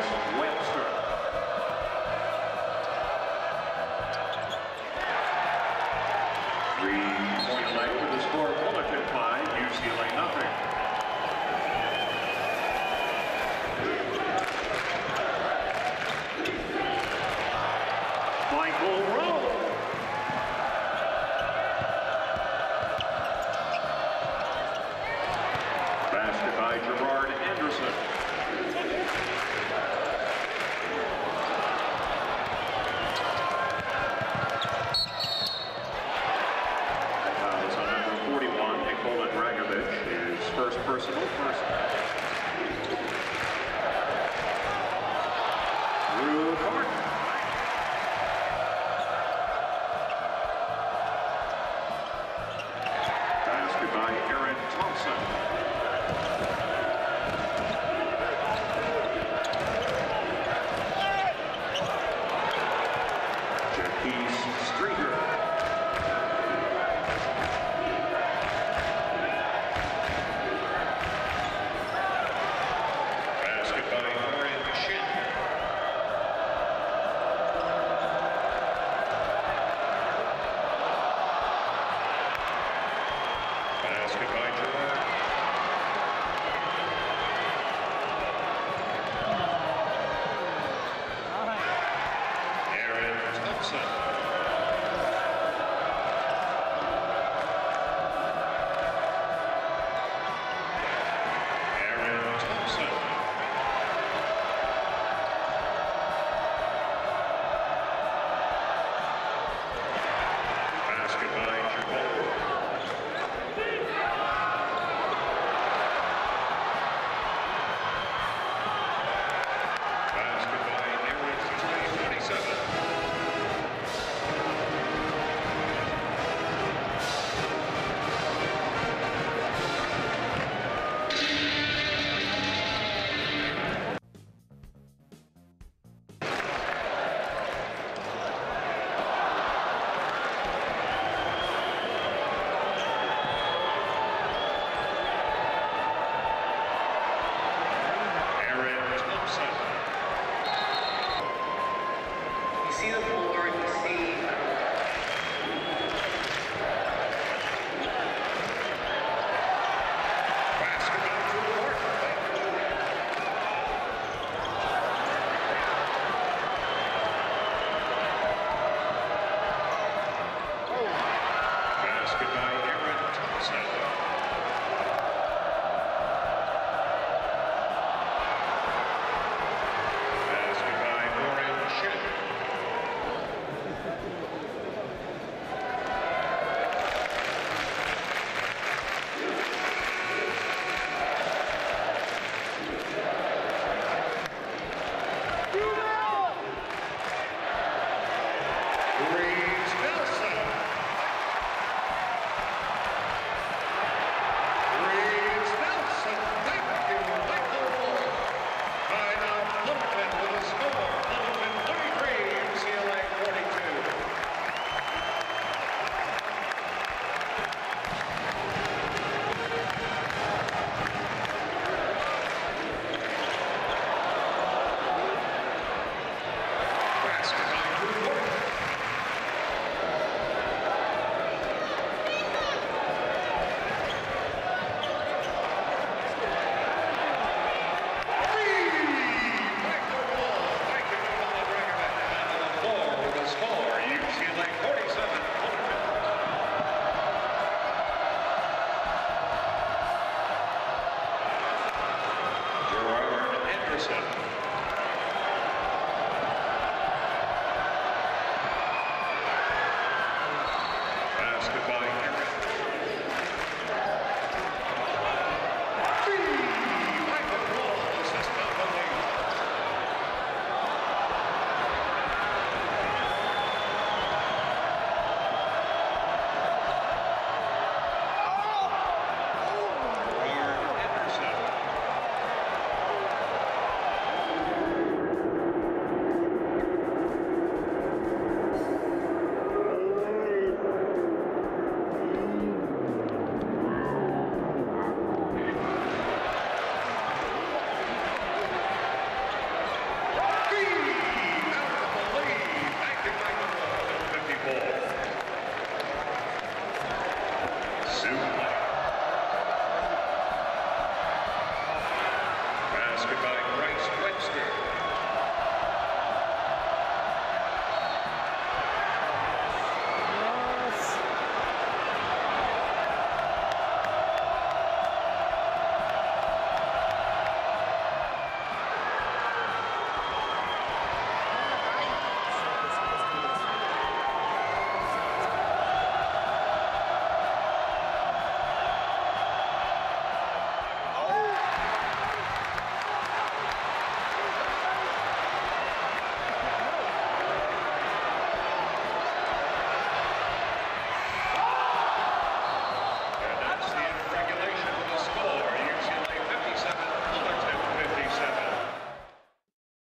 Bryce Webster. Three-point night with the score Fullerton 5, UCLA nothing. two.